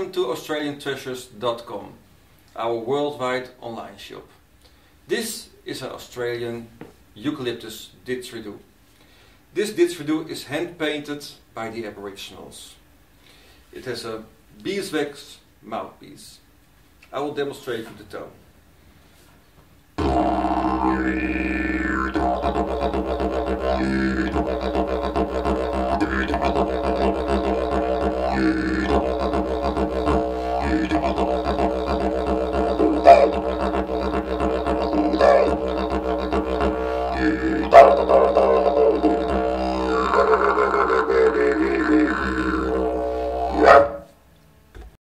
Welcome to AustralianTreasures.com, our worldwide online shop. This is an Australian eucalyptus didgeridoo. This didgeridoo is hand painted by the Aboriginals. It has a beeswax mouthpiece. I will demonstrate you the tone. Yeah. da da da da